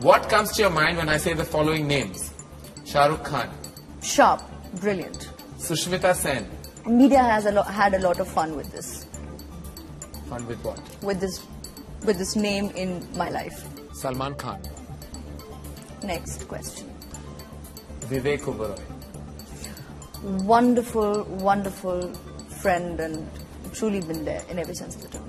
What comes to your mind when I say the following names? Shah Rukh Khan, Sharp, brilliant. Sushmita Sen. Media has a lot had a lot of fun with this, Fun with what? with this, with this name in my life. Salman Khan, Next question. Vivek Oberoi, Wonderful, wonderful friend and truly been there in every sense of the term.